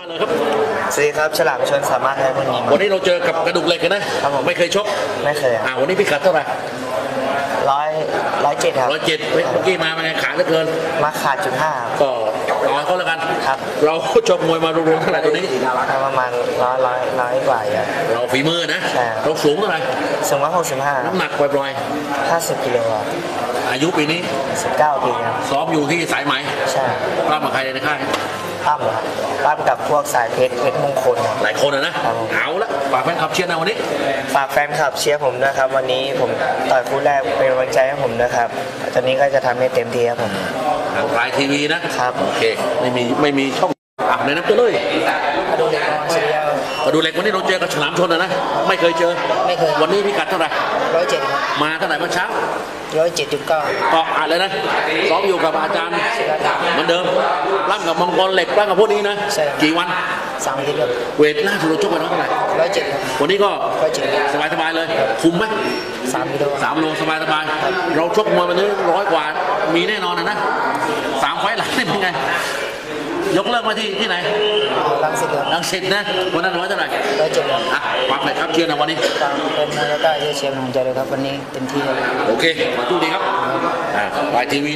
มาเลยครับสวัสดีครับฉลามชนสามารถให้คนนี้วันนี้เราเจอกับกระดูกเหล็กกันนะครับผมไม่เคยชกไม่เคยอ่าวันนี้พิกัดเท่าไหร่ร้อยร้อยเจ็ดครับร้อยเจ็ดเมื่อกี้มาเป็นไงขาเหลือเกิน มาขาดจุดห้าก็ รอเขาแล้วกันครับเราชกมวยมารวมๆเท่าไหร่ตัวนี้ประมาณร้อยร้อยร้อยกว่าอย่างเราฝีมือนะใช่เราสูงเท่าไหร่สูงว่าหกสิบห้าน้ำหนักปล่อยห้าสิบกิโลๆอายุปีนี้สิบเก้าปีครับซ้อมอยู่ที่สายไหมใช่ป้ามาใครในค่ายปั้มครับปั้มกับพวกสายเพชรเพชรมงคลครับหลายคนอะนะครับผมเอาละฝากแฟนคลับเชียร์นะวันนี้ ฝากแฟนคลับเชียร์ผมด้วยครับ วันนี้ผมต่อยคู่แรกเป็นกำลังใจให้ผมนะครับตอนนี้ก็จะทำให้เต็มที่ครับผมทาง รายทีวีนะครับ โอเค ไม่มีไม่มีช่องอะในน้ำตัวเลยมาดูเด็กน้องเชียร์มาดูเหล็กวันนี้เราเจอกับฉลามชนอะนะ ไม่เคยเจอ ไม่เคย วันนี้พิกัดเท่าไหร่ร้อยเจ็ดครับมาเท่าไหร่เมื่อเช้าร้อยเจ็ดจุดเก้าก็อ่านเลยนะซ้อมอยู่กับอาจารย์เหมือนเดิมร่ำกับมังกรเหล็กร่ำกับพวกนี้นะใช่กี่วันสามอาทิตย์ครับเวทล่าสุดเราชกไปเท่าไหร่ร้อยเจ็ดครับวันนี้ก็ร้อยเจ็ดสบายสบายๆเลย คุมไหมสามกิโลสามโลสบายสบายๆเราชกมวยวันนี้ร้อยกว่า มีแน่นอนนะนะสามไฟล์หลังนี่เป็นไง ยกเลิกมาที่ที่ไหนลังสิตครับลังสิตนะวันนั้นร้อยเท่าไหร่ร้อยเจ็ดครับอะวางเลยครับเชียร์นะวันนี้ตามเป็นนาฬิกาเชียร์ของใจเลยครับวันนี้เต็มที่เลยโอเคมาดูดีครับอ่าไปทีวี